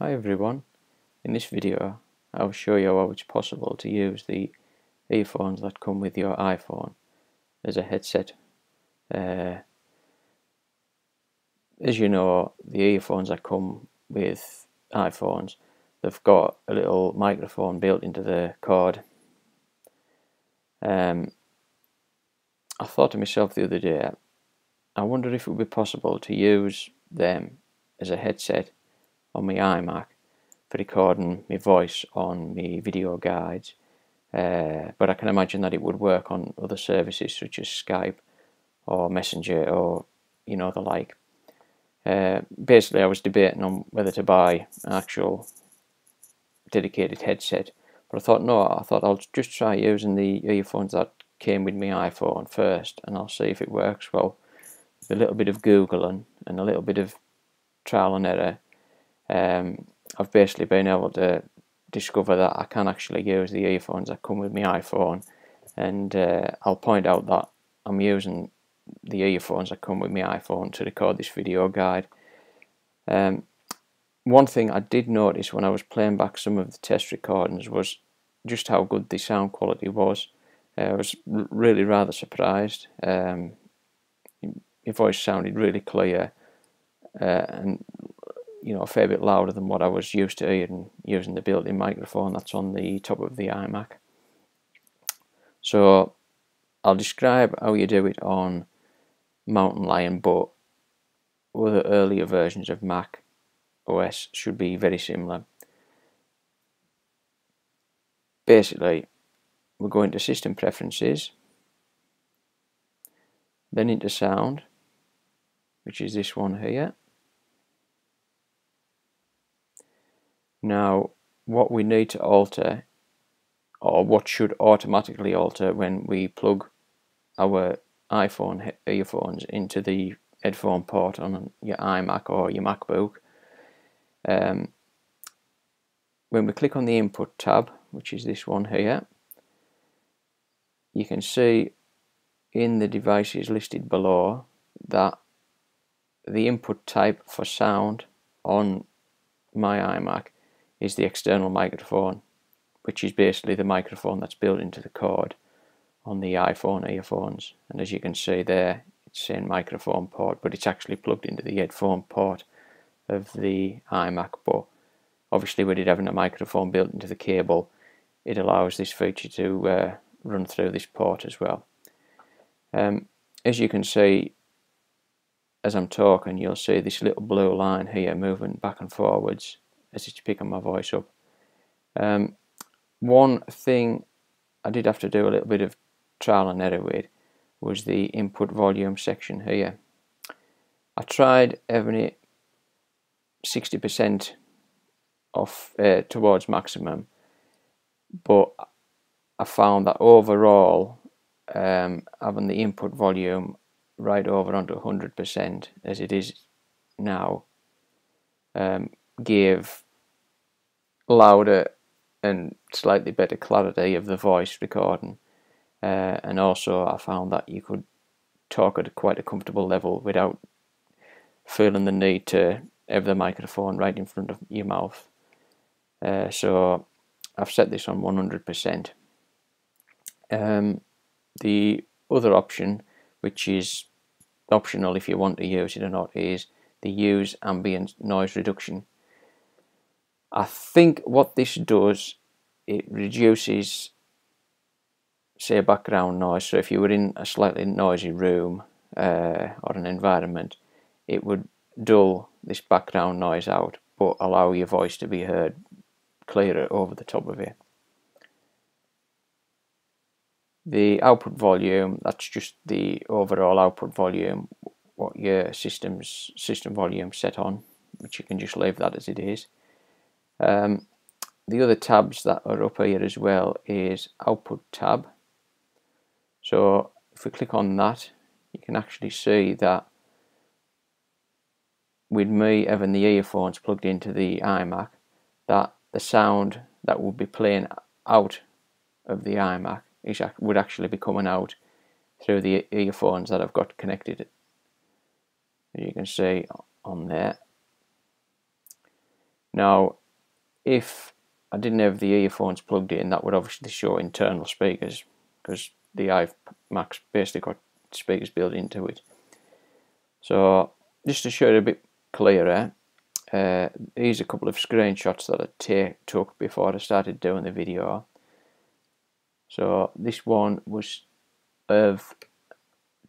Hi everyone, in this video I'll show you how it's possible to use the earphones that come with your iPhone as a headset. Uh, as you know, the earphones that come with iPhones, they've got a little microphone built into the cord. Um, I thought to myself the other day, I wonder if it would be possible to use them as a headset on my iMac for recording my voice on my video guides. Uh, but I can imagine that it would work on other services such as Skype or Messenger or you know the like. Uh, basically, I was debating on whether to buy an actual dedicated headset, but I thought no, I thought I'll just try using the earphones that came with my iPhone first, and I'll see if it works well. a little bit of googling and a little bit of trial and error, um, I've basically been able to discover that I can actually use the earphones that come with my iPhone and uh, I'll point out that I'm using the earphones that come with my iPhone to record this video guide. Um, one thing I did notice when I was playing back some of the test recordings was just how good the sound quality was. Uh, I was really rather surprised. Um, your voice sounded really clear uh, and you know a fair bit louder than what I was used to hearing using the built-in microphone that's on the top of the iMac. So I'll describe how you do it on Mountain Lion, but other earlier versions of Mac OS should be very similar. Basically, we're going to System Preferences, then into Sound, which is this one here. Now, what we need to alter, or what should automatically alter when we plug our iPhone earphones into the headphone port on your iMac or your MacBook. Um, when we click on the input tab, which is this one here, you can see in the devices listed below that the input type for sound on my iMac is the external microphone, which is basically the microphone that's built into the cord on the iPhone earphones. And as you can see there, it's saying microphone port, but it's actually plugged into the headphone port of the iMac. But obviously, with it having a microphone built into the cable, it allows this feature to uh, run through this port as well. Um, as you can see, as I'm talking, you'll see this little blue line here moving back and forwards as it's picking my voice up. Um, one thing I did have to do a little bit of trial and error with was the input volume section here. I tried having it 60% off uh, towards maximum, but I found that overall um, having the input volume right over onto 100% as it is now um, gave louder and slightly better clarity of the voice recording. Uh, and also, I found that you could talk at quite a comfortable level without feeling the need to have the microphone right in front of your mouth. Uh, so, I've set this on 100%. Um, the other option, which is optional if you want to use it or not, is the use ambient noise reduction. I think what this does, it reduces, say, background noise. So if you were in a slightly noisy room uh, or an environment, it would dull this background noise out, but allow your voice to be heard clearer over the top of it. The output volume, that's just the overall output volume, what your system's system volume set on, which you can just leave that as it is. Um, the other tabs that are up here as well is output tab. So if we click on that, you can actually see that with me having the earphones plugged into the iMac, that the sound that would be playing out of the iMac is, would actually be coming out through the earphones that I've got connected. As you can see on there. Now, if I didn't have the earphones plugged in, that would obviously show internal speakers because the iMac's basically got speakers built into it. So just to show it a bit clearer, uh, here's a couple of screenshots that I took before I started doing the video. So this one was of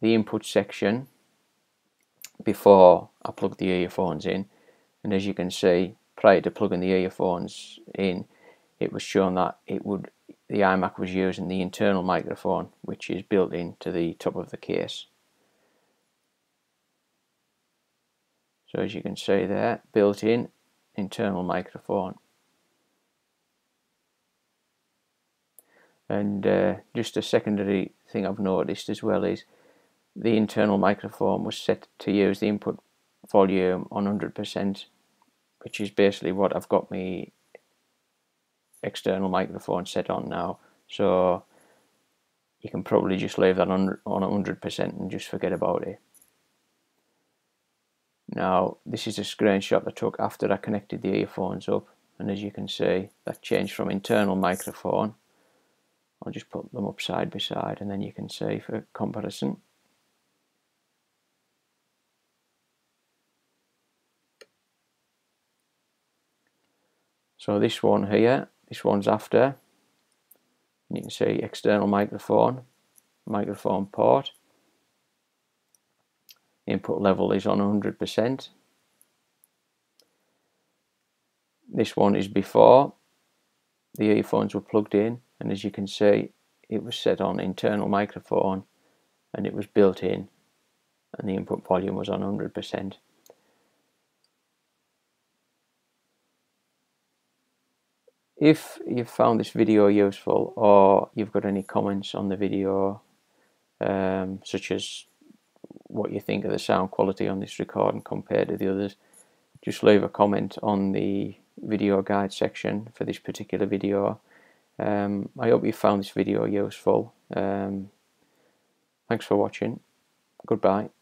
the input section before I plugged the earphones in and as you can see prior to plugging the earphones in it was shown that it would the iMac was using the internal microphone which is built into the top of the case. So as you can see there built in internal microphone. And uh, just a secondary thing I've noticed as well is the internal microphone was set to use the input volume on 100% which is basically what I've got my external microphone set on now. So you can probably just leave that on, on 100% and just forget about it. Now this is a screenshot I took after I connected the earphones up and as you can see that changed from internal microphone. I'll just put them up side by side and then you can see for comparison So this one here, this one's after. You can see external microphone, microphone port. Input level is on 100%. This one is before the earphones were plugged in and as you can see it was set on internal microphone and it was built in and the input volume was on 100%. If you've found this video useful or you've got any comments on the video, um, such as what you think of the sound quality on this recording compared to the others, just leave a comment on the video guide section for this particular video. Um, I hope you found this video useful. Um, thanks for watching. Goodbye.